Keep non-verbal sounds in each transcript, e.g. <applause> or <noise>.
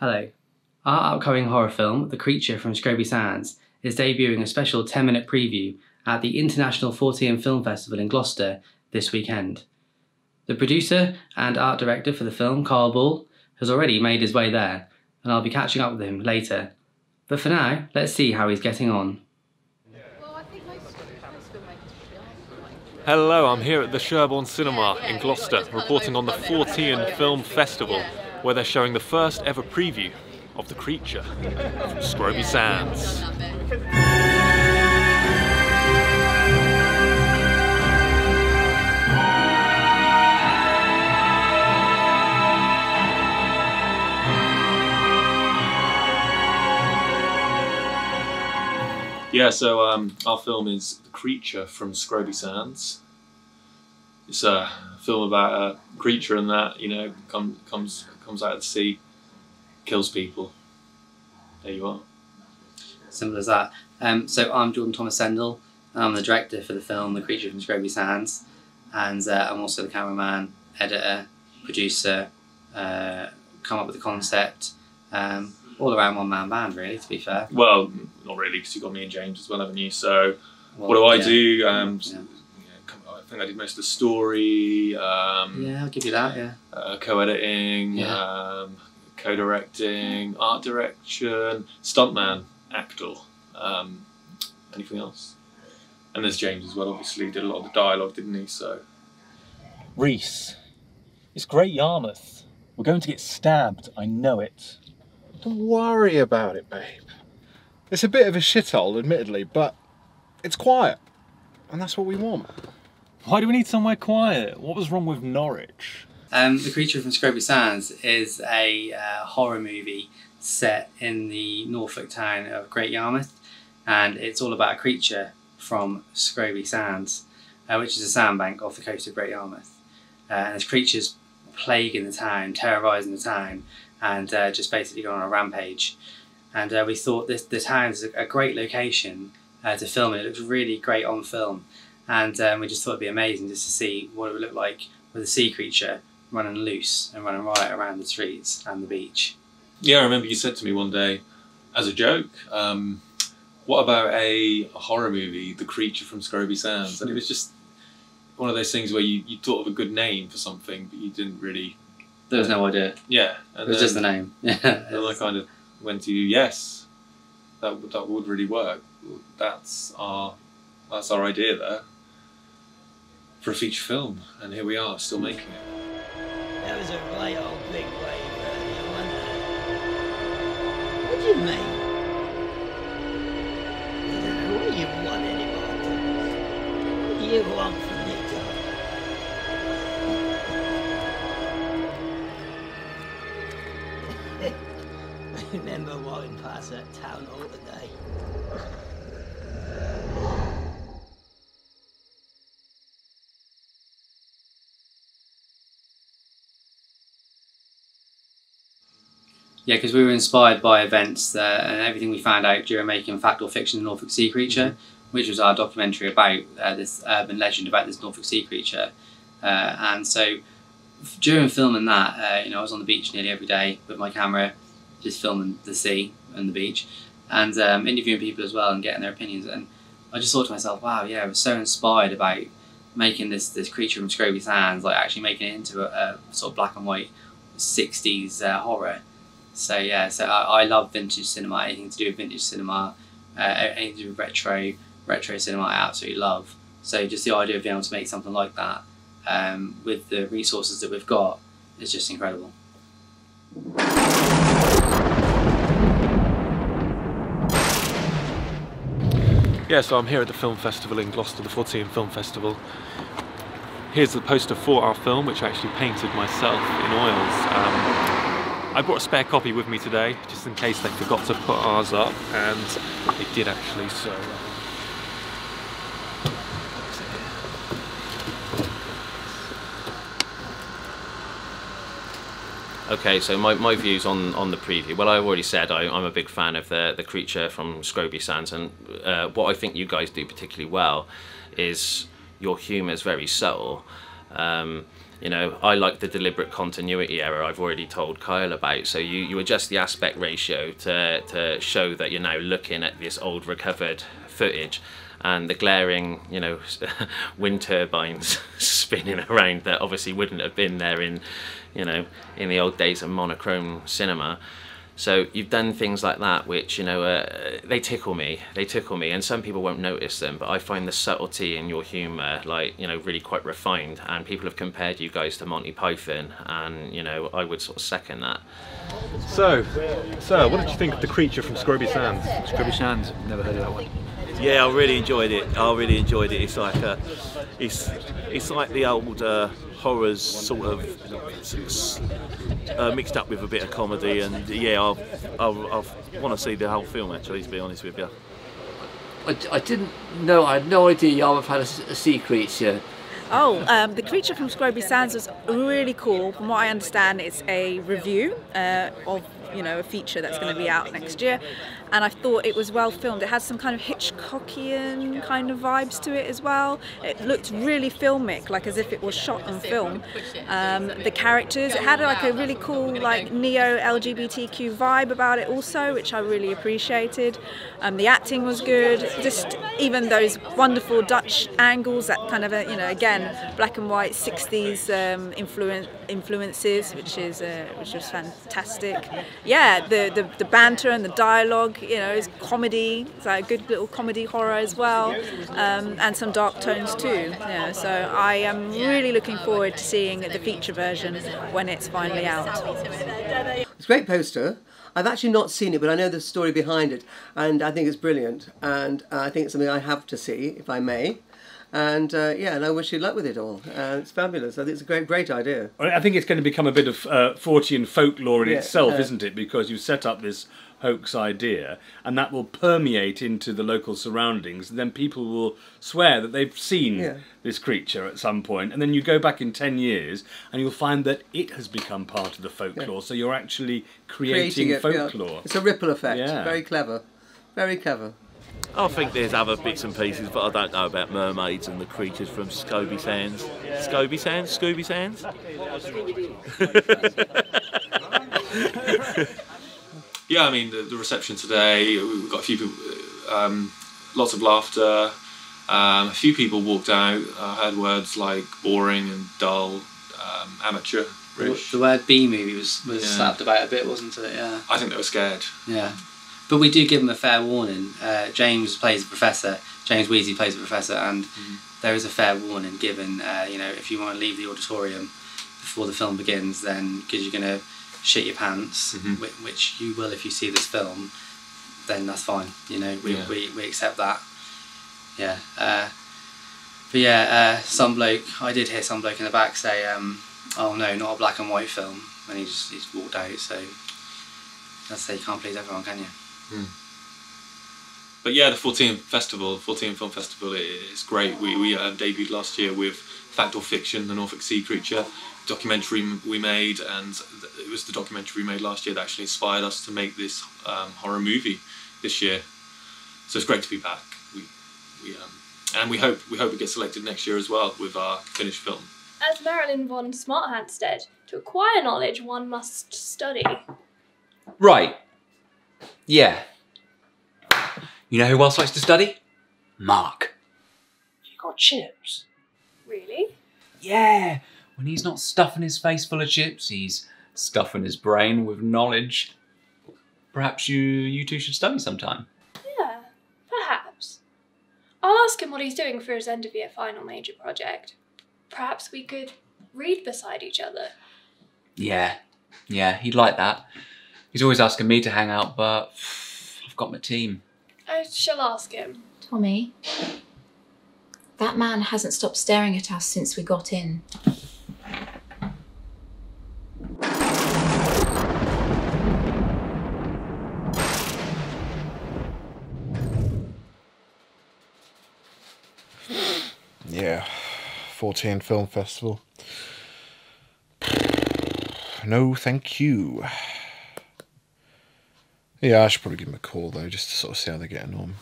Hello. Our upcoming horror film, The Creature from Scroby Sands, is debuting a special 10 minute preview at the International Fortean Film Festival in Gloucester this weekend. The producer and art director for the film, Carl Ball, has already made his way there, and I'll be catching up with him later. But for now, let's see how he's getting on. Hello, I'm here at the Sherborne Cinema in Gloucester, reporting on the Fortean Film Festival, where they're showing the first ever preview of The Creature from Scroby Sands. Yeah, so um, our film is The Creature from Scroby Sands. It's a film about a creature and that, you know, come, comes comes out of the sea, kills people. There you are. Simple as that. Um, so I'm Jordon Thomas Sendall. I'm the director for the film The Creature from Scroby Sands, and uh, I'm also the cameraman, editor, producer, uh, come up with the concept. Um, all around one man band, really. To be fair. Well, not really, because you've got me and James as well, haven't you? So, Well, what do I yeah. do? Um, Yeah. Yeah, come- I think I did most of the story, um, Yeah, I'll give you that. Yeah. uh, co-editing, Yeah. um, co-directing, art direction, stuntman, actor. Um, anything else? And there's James as well. Obviously, he did a lot of the dialogue, didn't he? So Reese, it's Great Yarmouth. We're going to get stabbed, I know it. Don't worry about it, babe. It's a bit of a shithole, admittedly, but it's quiet. And that's what we want. Why do we need somewhere quiet? What was wrong with Norwich? Um, the Creature from Scroby Sands is a uh, horror movie set in the Norfolk town of Great Yarmouth, and it's all about a creature from Scroby Sands, uh, which is a sandbank off the coast of Great Yarmouth. Uh, and this creature's plaguing the town, terrorising the town, and uh, just basically going on a rampage. And uh, we thought this the town's a, a great location uh, to film it. It looks really great on film, and um, we just thought it'd be amazing just to see what it would look like with a sea creature running loose and running right around the streets and the beach. yeah, I remember you said to me one day, as a joke, um, "What about a horror movie, The Creature from Scroby Sands?" And it was just one of those things where you, you thought of a good name for something, but you didn't really. There was no idea. Yeah, It was then- just the name. <laughs> And I kind of went to you, yes, that would- that would really work. That's our that's our idea there for a feature film, and here we are, still making it. That was a right old big wave earlier, wasn't it? What do you mean? I don't know what you want anymore, Thomas. What do you want from me, darling? <laughs> I remember walking past that town hall today. Yeah, because we were inspired by events uh, and everything we found out during making Fact or Fiction, the Norfolk Sea Creature, which was our documentary about uh, this urban legend about this Norfolk Sea Creature. Uh, and so f- during filming that, uh, you know, I was on the beach nearly every day with my camera, just filming the sea and the beach, and um, interviewing people as well and getting their opinions. And I just thought to myself, wow, yeah, I was so inspired about making this this creature from Scroby Sands, like actually making it into a, a sort of black and white 60s uh, horror. So yeah, so I, I love vintage cinema. Anything to do with vintage cinema, uh, anything to do with retro retro cinema, I absolutely love. So just the idea of being able to make something like that um, with the resources that we've got is just incredible. Yeah, so I'm here at the film festival in Gloucester, the Fortean Film Festival. Here's the poster for our film, which I actually painted myself in oils. Um, I brought a spare copy with me today, just in case they forgot to put ours up, and they did actually, so. Okay, so my, my views on, on the preview. Well, I've already said I, I'm a big fan of the, the creature from Scroby Sands, and uh, what I think you guys do particularly well is your humour is very subtle. Um, you know, I like the deliberate continuity error I've already told Kyle about. So you, you adjust the aspect ratio to, to show that you're now looking at this old recovered footage and the glaring, you know, <laughs> wind turbines <laughs> spinning around that obviously wouldn't have been there in, you know, in the old days of monochrome cinema. So you've done things like that, which you know uh, they tickle me. They tickle me, and some people won't notice them. But I find the subtlety in your humour, like you know, really quite refined. And people have compared you guys to Monty Python, and you know, I would sort of second that. So, sir, what did you think of the creature from Scroby Sands? Scrubby Sands, never heard of that one. Yeah, I really enjoyed it. I really enjoyed it. It's like a, it's it's like the old uh, horrors sort of uh, mixed up with a bit of comedy, and yeah, I I, I want to see the whole film actually. To be honest with you. I, I didn't know, I had no idea Yarmouth had a sea creature. Oh, um, the creature from Scroby Sands was really cool. From what I understand, it's a review uh, of you know a feature that's going to be out next year, and I thought it was well filmed. It had some kind of Hitchcockian kind of vibes to it as well. It looked really filmic, like as if it was shot on film. Um, the characters, it had like a really cool like neo LGBTQ vibe about it also, which I really appreciated. Um, the acting was good. Just even those wonderful Dutch angles, that kind of a, you know again black and white 60s um, influence influences, which is uh, which was fantastic. Yeah, the, the the banter and the dialogue, you know, is comedy. It's like a good little comedy horror as well, um, and some dark tones too. Yeah, so I am really looking forward to seeing the feature version when it's finally out. It's a great poster. I've actually not seen it, but I know the story behind it, and I think it's brilliant. And uh, I think it's something I have to see, if I may. And uh, yeah, and I wish you luck with it all. Uh, it's fabulous. I think it's a great, great idea. I think it's going to become a bit of uh, Fortean folklore in Yeah, itself, isn't it? Because you set up this hoax idea, and that will permeate into the local surroundings. And then people will swear that they've seen Yeah. this creature at some point, and then you go back in ten years, and you'll find that it has become part of the folklore. So you're actually creating, it, yeah. folklore. It's a ripple effect. Yeah. Very clever. Very clever. I think there's other bits and pieces, but I don't know about mermaids and the creatures from Scooby Sands. Scooby Sands? Scooby Sands? <laughs> Yeah, I mean the, the reception today. We've got a few people, um, lots of laughter. Um, a few people walked out. I heard words like boring and dull, um, amateur. The, the word B movie was, was Yeah. slapped about a bit, wasn't it? Yeah. I think they were scared. Yeah. But we do give them a fair warning. Uh, James plays the professor. James Weasley plays the professor, and there is a fair warning given. Uh, you know, if you want to leave the auditorium before the film begins, then because you're going to shit your pants, Mhm. which, which you will if you see this film, then that's fine. You know, we, Yeah. we, we accept that. Yeah. Uh, but yeah, uh, some bloke. I did hear some bloke in the back say, um, "Oh no, not a black and white film," and he just he just walked out. So that's say you can't please everyone, can you? But yeah, the Fortean festival, Fortean Film Festival, i- is great. We we uh, debuted last year with Fact or Fiction, the Norfolk Sea Creature documentary we made, and it was the documentary we made last year that actually inspired us to make this um, horror movie this year. So it's great to be back. We we um, and we hope we hope it gets selected next year as well with our finished film. As Marilyn von Smarthand said, to acquire knowledge one must study. Right. Yeah. You know who else likes to study? Mark. You got chips. Really? Yeah. When he's not stuffing his face full of chips, he's stuffing his brain with knowledge. Perhaps you you two should study sometime. Yeah, perhaps. I'll ask him what he's doing for his end of year final major project. Perhaps we could read beside each other. Yeah. Yeah, he'd like that. He's always asking me to hang out, but I've got my team. I shall ask him. Tommy, that man hasn't stopped staring at us since we got in. Yeah, Fortean Film Festival. No, thank you. Yeah, I should probably give them a call though, just to sort of see how they're getting on.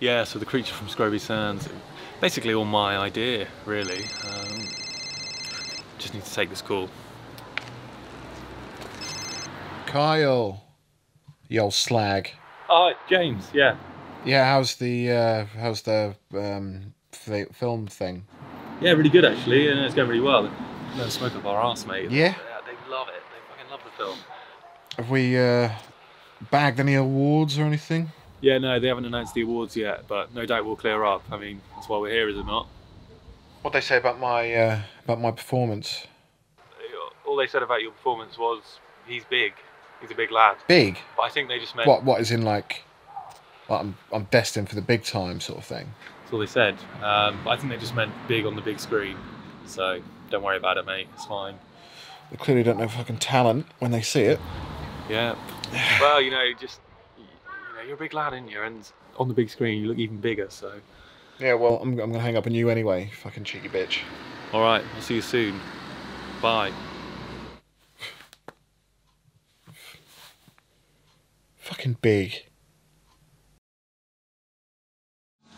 Yeah, so the creature from Scroby Sands, basically all my idea, really. Um, just need to take this call. Kyle, you old slag. Oh, James, yeah. Yeah, how's the uh, how's the um, fi- film thing? Yeah, really good actually, and it's going really well. No smoke up our ass, mate. Yeah? They love it. They fucking love the film. Have we uh, bagged any awards or anything? Yeah, no, they haven't announced the awards yet, but no doubt we'll clear up. I mean, that's why we're here, is it not? What they say about my uh, about my performance? All they said about your performance was he's big. He's a big lad. Big? But I think they just meant What what is in like, like I'm I'm destined for the big time sort of thing. That's all they said. Um, but I think they just meant big on the big screen. So don't worry about it, mate. It's fine. They clearly don't know fucking talent when they see it. Yeah. <sighs> well, you know, just you know, you're a big lad, aren't you? And on the big screen, you look even bigger. So. Yeah, well, I'm, I'm gonna hang up on you anyway, fucking cheeky bitch. All right. I'll see you soon. Bye. <sighs> Fucking big.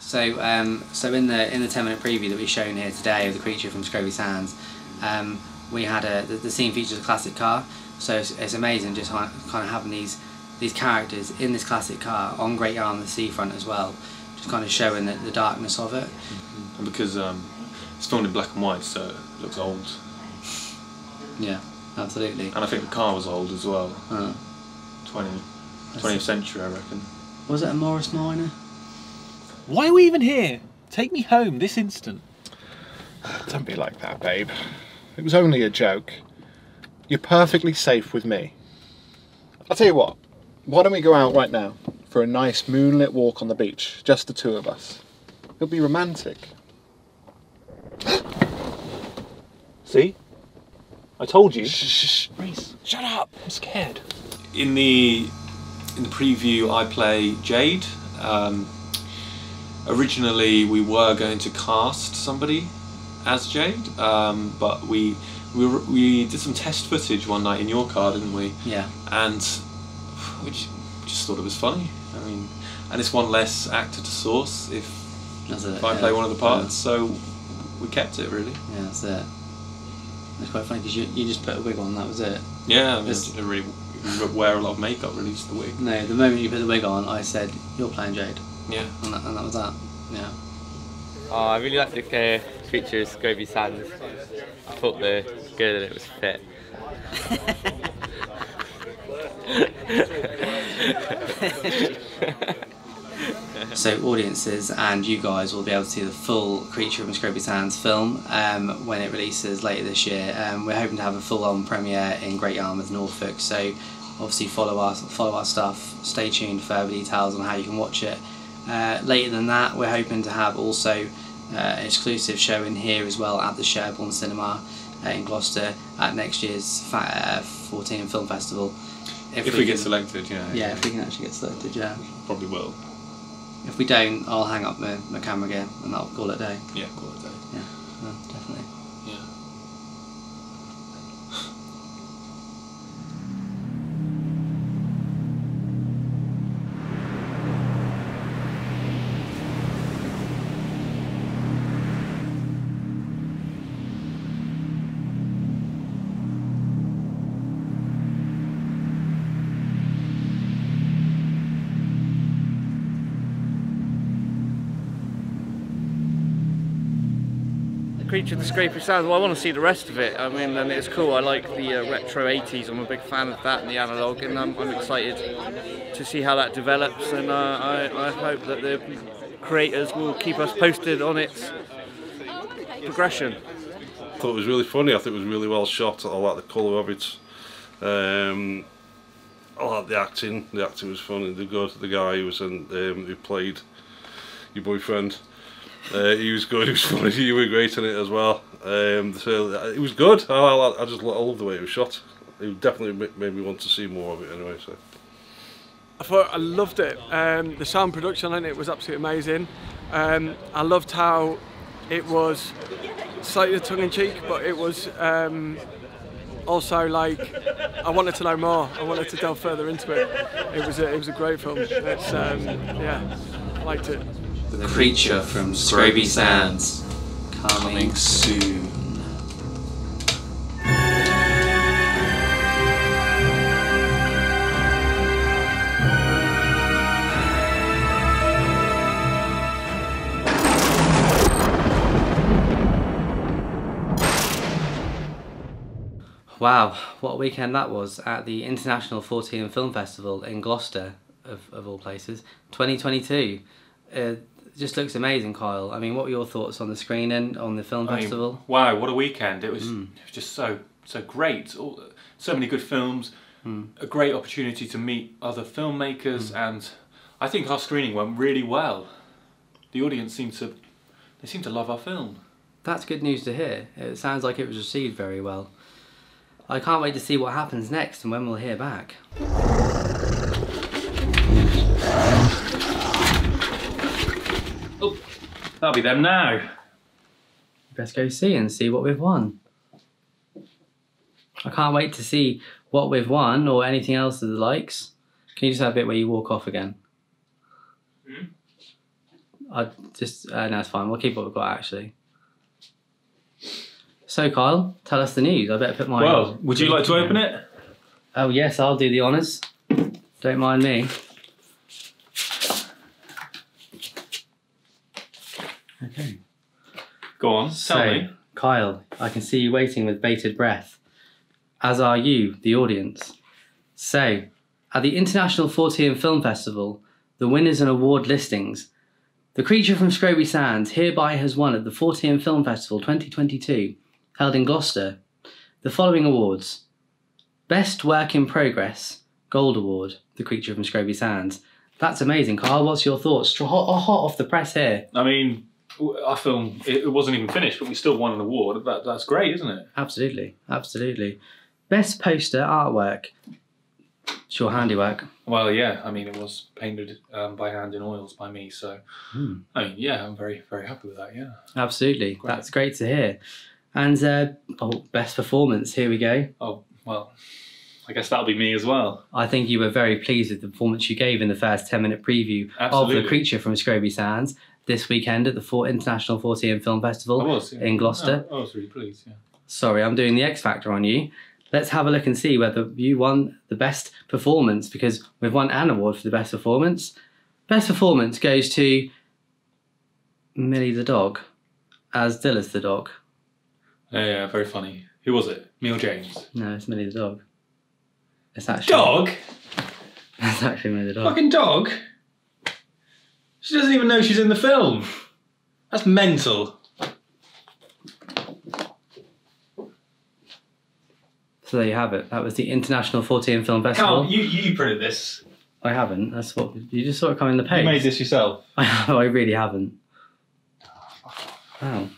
So, um, so in the in the ten minute preview that we've shown here today of the creature from Scroby Sands, um, we had a the, the scene features a classic car. So it's, it's amazing just kind of having these these characters in this classic car on Great Yarmouth seafront as well, just kind of showing the, the darkness of it. And because um, it's filmed in black and white, so it looks old. Yeah, absolutely. And I think the car was old as well. Uh, 20, 20th century, I reckon. was it a Morris Minor? Why are we even here? Take me home this instant. Don't be like that, babe. It was only a joke. You're perfectly safe with me. I'll tell you what. Why don't we go out right now for a nice moonlit walk on the beach, just the two of us? It'll be romantic. <gasps> See? I told you. Shh, shh, Reese, shut up. I'm scared. In the in the preview, I play Jade. Um, originally, we were going to cast somebody as Jade, um, but we we we did some test footage one night in your car, didn't we? Yeah. And we just, thought it was funny. I mean, and it's one less actor to source if That's it, if I yeah. play one of the parts. So we kept it really. Yeah, that's it. It's quite funny because you, you just put a wig on, that was it. Yeah, I mean, I didn't really wear a lot of makeup, release the wig. No, the moment you put the wig on, I said, You're playing Jade. Yeah. And that, and that was that. Yeah. Oh, I really liked the uh, creature of Scroby Sands. I thought the good and it was fit. <laughs> So audiences and you guys will be able to see the full Creature from Scroby Sands film um, when it releases later this year. Um, we're hoping to have a full-on premiere in Great Yarmouth, Norfolk. So obviously follow our follow our stuff. Stay tuned for further details on how you can watch it. Uh, later than that, we're hoping to have also uh, an exclusive showing here as well at the Sherborne Cinema uh, in Gloucester at next year's fa- uh, Fortean Film Festival. If we get selected, yeah. Yeah, if we can actually get selected, yeah. Probably will. If we don't, I'll hang up my, my camera again and I'll call it a day. Yeah, call it a day. Of the Scrapey Sounds. Well, I want to see the rest of it. I mean, and it's cool. I like the uh, retro 80s. I'm a big fan of that and the analog, and I'm, I'm excited to see how that develops. And uh, I, I hope that the creators will keep us posted on its progression. I thought it was really funny. I thought it was really well shot. I like the colour of it. Um, I like the acting. The acting was funny. The good. The guy who was in, um, who played your boyfriend. Uh, he was good. He was <laughs> funny. You were great in it as well. Um, so uh, it was good. I, I, I just love the way it was shot. It definitely made me want to see more of it anyway. So. I thought I loved it. Um, the sound production on it was absolutely amazing. Um, I loved how it was slightly tongue in cheek, but it was um, also like I wanted to know more. I wanted to delve further into it. It was a, it was a great film. It's um, yeah, I liked it. The creature from Scroby Sands. Coming soon. Wow, what a weekend that was at the International Fortean Film Festival in Gloucester, of, of all places, 2022. Uh, just looks amazing, Kyle. I mean, what were your thoughts on the screening, on the film I mean, festival? wow, what a weekend! It was, Mm. it was just so so great. All, so many good films. Mm. A great opportunity to meet other filmmakers, and I think our screening went really well. The audience seemed to they seemed to love our film. That's good news to hear. It sounds like it was received very well. I can't wait to see what happens next and when we'll hear back. Oh, that'll be them now. Let's go see and see what we've won. I can't wait to see what we've won or anything else of the likes. Can you just have a bit where you walk off again? I just uh, no, it's fine. We'll keep what we've got actually. So Kyle, tell us the news. I better put my. Well, would you like to open it? Oh yes, I'll do the honours. Don't mind me. Go on, tell so, me. Kyle, I can see you waiting with bated breath, as are you, the audience. So, at the International Fortean Film Festival, the winners and award listings. The Creature from Scroby Sands hereby has won at the Fortean Film Festival 2022, held in Gloucester, the following awards Best Work in Progress, Gold Award, The Creature from Scroby Sands. That's amazing, Kyle. What's your thoughts? Hot, hot off the press here. I mean, our film it, it wasn't even finished, but we still won an award. That, that's great, isn't it? Absolutely, absolutely. Best poster artwork. It's your handiwork. Well, yeah. I mean, it was painted um, by hand in oils by me, so Hmm. I mean, yeah, I'm very very happy with that. Yeah. Absolutely, that's great to hear. And uh, oh, best performance. Here we go. Oh well, I guess that'll be me as well. I think you were very pleased with the performance you gave in the first ten minute preview of the creature from Scroby Sands this weekend at the Four International Fortean Film Festival was yeah. in Gloucester. No, I was really pleased. Yeah. Sorry, I'm doing the X Factor on you. Let's have a look and see whether you won the best performance because we've won an award for the best performance. Best performance goes to Millie the dog as Dillis the dog. Yeah, yeah, very funny. Who was it? Neil James. No, it's Millie the dog. It's actually Dog? <laughs> It's actually Millie the dog. Fucking dog. She doesn't even know she's in the film. That's mental. So there you have it. That was the International Fortean Film Festival. Carl, you you printed this. I haven't. That's what you just saw it come in the post. You made this yourself. <laughs> I, I really haven't. Wow.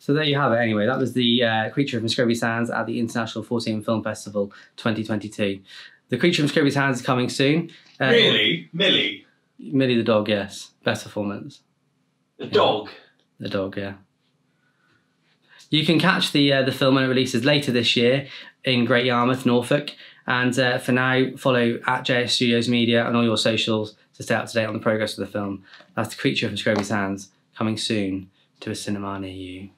So there you have it. Anyway, that was the uh, Creature from Scroby Sands at the International Fortean Film Festival 2022. The Creature from Scroby Sands is coming soon. Uh, really, Millie, Millie the dog, yes. Best performance. the dog. The dog, yeah. You can catch the uh, the film when it releases later this year in Great Yarmouth, Norfolk. And uh, for now, follow at JS Studios Media on all your socials to stay up to date on the progress of the film. That's The Creature from Scroby Sands, coming soon to a cinema near you.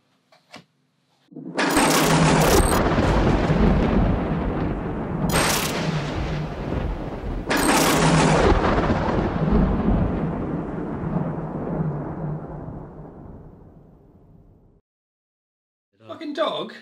Dog.